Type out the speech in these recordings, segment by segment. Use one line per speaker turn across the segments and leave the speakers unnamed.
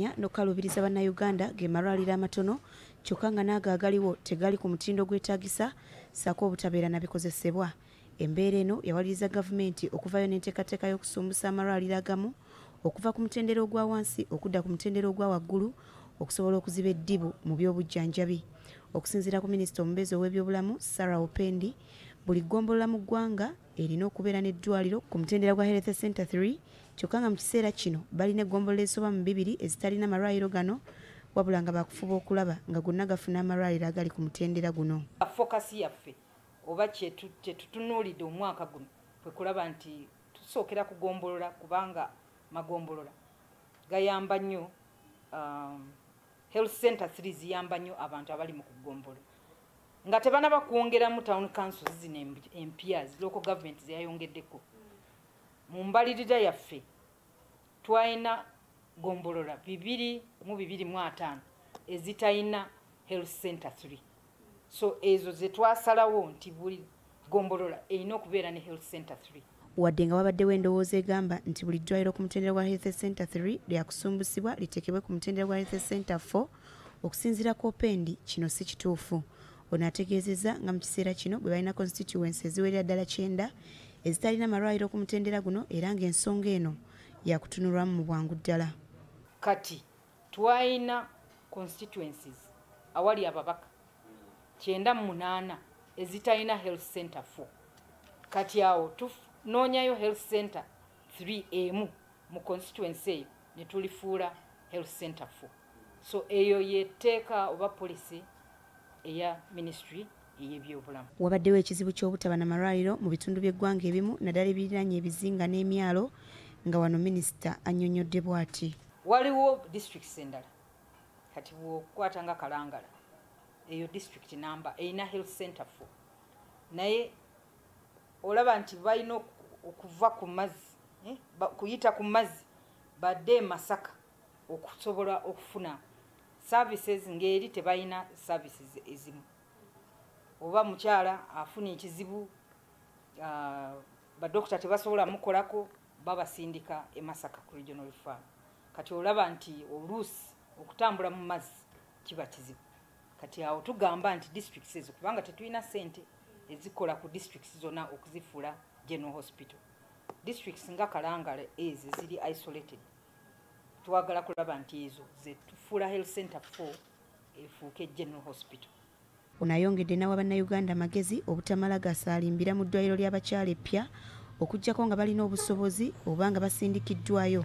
okwegeranya n'okukalubiriza bannayuganda ge malwaliro amatono kyokka nga naago agaliwo tegali ku mutindo gwetaagisa ssaako obutabeera na bikozesebwa embeera eno yawaliriza gavumenti okuvayo n'enteekateeka y'okusumbusa amalwaliro agamu okuva ku mutendera ogwa wansi okudda ku mutendera ogwa waggulu okusobola okuziba eddibu mu by'obujjanjabi. Okusinziira ku minisita omubeezi ow'ebyobulamu sarah opendi buli ggombolola mu ggwanga erina okubeera n'eddwaliro ku mutendera gwa health center 3 kyokka nga mu kiseera kino balina eggombolola ezisoba mu bibiri ezitalina malwaliro gano wabula nga bakufuba okulaba nga gonna gafuna amalwaliro agali ku mutendera guno.
Fokasi yaffe oba kyetutunuulidde omwaka guno kwe kulaba nti tusookera kugombolola kubanga magombolola gayamba nnyo um, health center 3 ziyamba nnyo abantu abali mu kugombolola nga tebanaba kwongeramu town council zino empya local government zeyayongeddeko mu mbalirira yaffe twalina gombolola bibiri mu bibiri mu ataano ezitalina health center 3 so ezo zetwasalawo nti buli gombolola erina okubeera ne health center 3
wadde nga wabaddewo endowooza egamba nti buli ddwaliro ku mutendera gwa health center 3 lyakusumbusibwa litekebwe ku mutendera gwa health center 4 okusinziira ku opendi kino si kituufu. Ono ategeezezza nga mu kiseera kino bwe balina constituency eziwerera ddala kyenda ezitalina malwaliro ku mutendera guno era ng'ensonga eno yakutunulwamu mu bwangu ddala.
Kati twalina constituencies awali ababaka kyenda mu munaana ezitalina health center 4 kati awo tunoonyayo health center 3 emu mu constituency eyo ne tulifuula health center 4 so eyo yeteeka oba policy eya ministry ey'ebyobulamu
wabaddewo ekizibu ky'obutaba na malwaliro mu bitundu by'eggwanga ebimu naddala ebiriraanye ebizinga n'emyalo nga wano minisita annyonnyodde bw'ati.
Waliwo districts endala kati bwokwata nga kalangala eyo district namba erina health center 4 naye olaba nti balina okuva ku mazzi eh, kuyita ku mazzi badde e masaka okusobola okufuna services ng'eri tebalina services ezimu oba mukyala afuna ekizibu uh, badokita tebasobola mukolako babasindika e masaka ku regional farm. Kati olaba nti oluusi okutambula mu mazzi kiba kizibu. Kati awo tugamba nti districts ezo kubanga tetulina sente ezikola ku districts zonna okuzifuula general hospital. Districts nga kalangala ezo ziri isolated twagala kulaba nti ezo zetufuula health center 4 efuuke general hospital
ono ayongedde n'awa bannayuganda amagezi obutamala gasaalimbira mu ddwaliro ly'abakyala eppya okugjako nga balina obusobozi oba nga basindikiddwayo.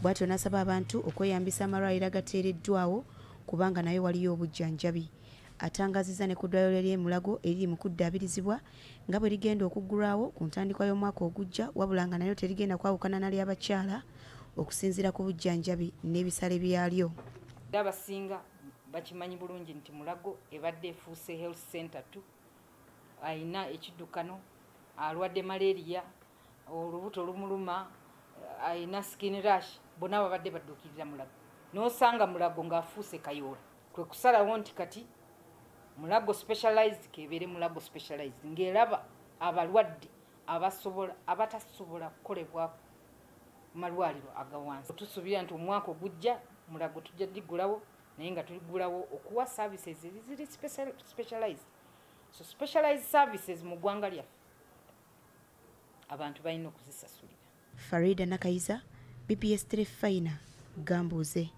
Bw'atyo n'asaba abantu okweyambisa amalwaliro agateereddwawo kubanga nayo waliyo obujjanjabi. Atangaziza ne ku ddwaliro ery'emulago eriri mu kuddaabirizibwa nga bwe ligenda okuggulwawo ku ntandikwa y'omwaka ogujja wabula nga nayo terigenda kwawukana naly'abakyala okusinziira ku bujjanjabi n'ebisale byalyo.
Abasinga bakimanyi bulungi nti mulago ebadde efuuse health center tu ayina ekiddukano alwadde malaria olubuto lumuluma ayina skin rush bonna babadde badduukirira mulago. N'osanga mulago ng'afuuse kayoola. Kwe kusalawo nti kati mulago specialized kebeere mulago specialized ng'eraba abalwadde abasobola abatasobola kukolebwa malwaliro agawansi. Tusuubira nti omwaka ogujja mulago tujja digulawo naye nga tuligulawo okuwa services eziri specialized. So specialized services mu ggwanga lyaffe abantu balina okuzisasulira
farida nakayiza bps 3 fina gambuuze